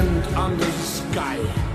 land under the sky.